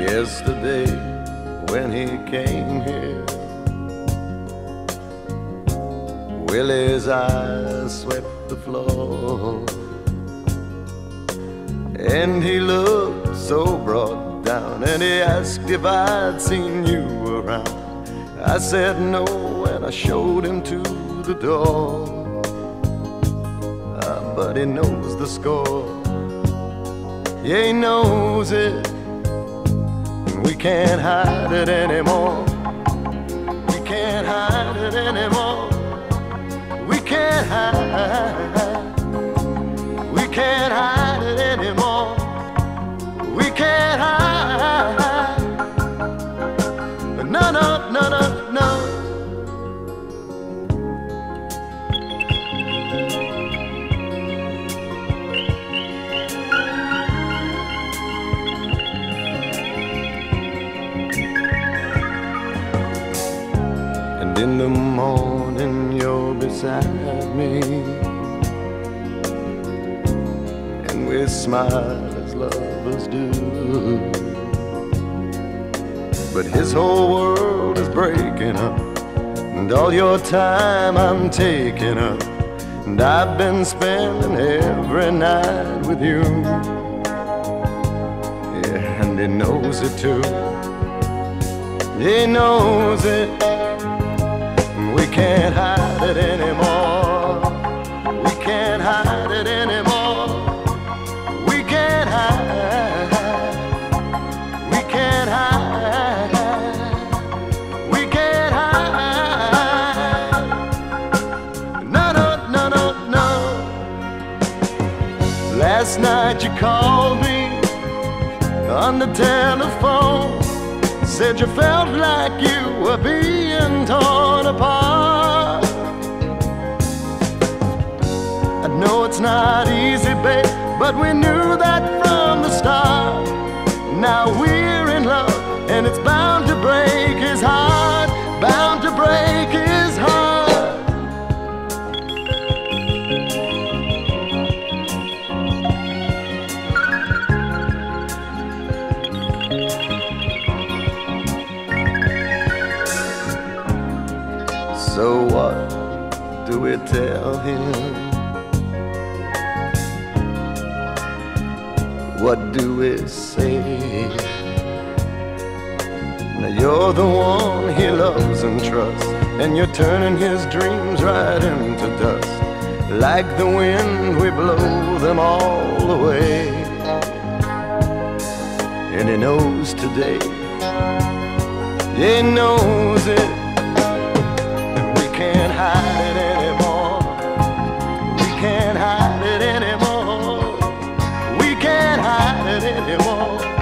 yesterday when he came here. Willie's eyes swept the floor. And he looked so brought down, and he asked if I'd seen you around. I said no, and I showed him to the door. Ah, but he knows the score. Yeah, he knows it. Can't hide it anymore. We can't hide it anymore. We can't hide. In the morning you're beside me. And we smile as lovers do. But his whole world is breaking up. And all your time I'm taking up. And I've been spending every night with you. Yeah, and he knows it too. He knows it can't hide it anymore. We can't hide it anymore. We can't hide. We can't hide. We can't hide. No, no, no, no, no. Last night you called me on the telephone. Said you felt like you were being torn apart. I know it's not easy, babe, but we knew that we tell him? What do we say? Now you're the one he loves and trusts, and you're turning his dreams right into dust. Like the wind, we blow them all away. And he knows today, he knows it. and We can't hide it anymore.